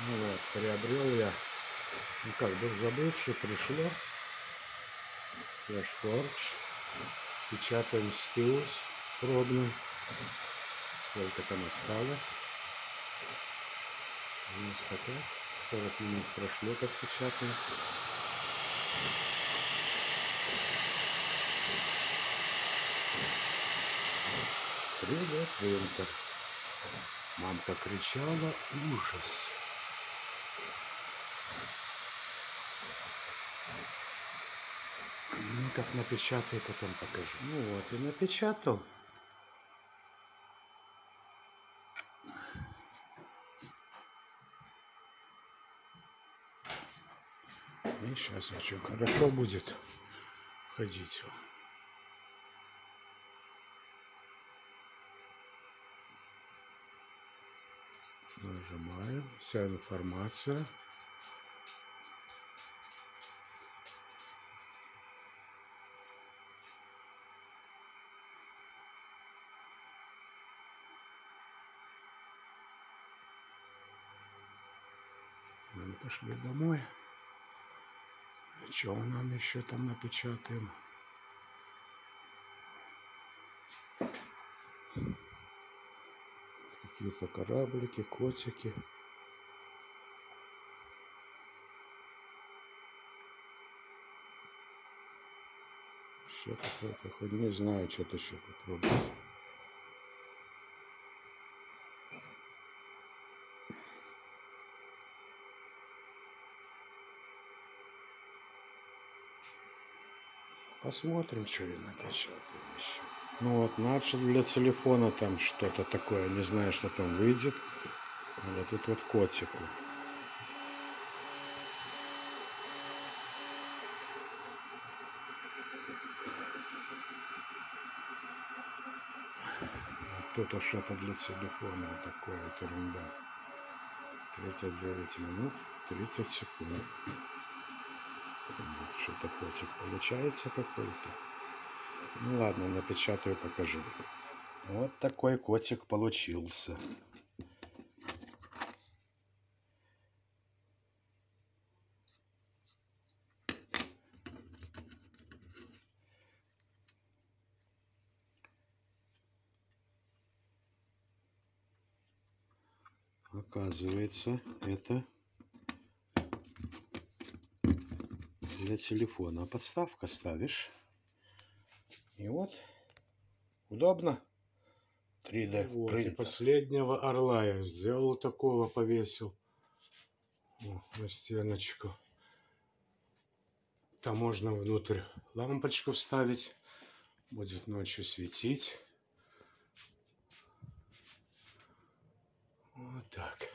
Ну вот, приобрел я, ну как бы забывший, пришло. Forge. Печатаем стилус пробный. Сколько там осталось? 95. 40 минут прошло, как печатаем. Привет, принтер. Мамка кричала ужас. Ну, как напечатаю, потом покажу. Ну вот, и напечатал. И сейчас очень хорошо будет ходить. Нажимаем. Вся информация. Мы пошли домой. Что нам еще там напечатаем? Какие-то кораблики, котики. Еще какое-то, хоть не знаю, что-то еще попробовать. Посмотрим, что я напечатаю еще. Ну вот, начал для телефона там что-то такое. Не знаю, что там выйдет. Вот тут вот котику. Тут что-то для телефона. Вот такое вот ерунда. 39 минут 30 секунд. Что-то котик получается какой-то. Ну ладно, напечатаю, покажу. Вот такой котик получился. Оказывается, это для телефона. Подставка ставишь. И вот удобно. 3D вот, принтер. И последнего орла я сделал такого, повесил О, на стеночку. Там можно внутрь лампочку вставить. Будет ночью светить. Вот так.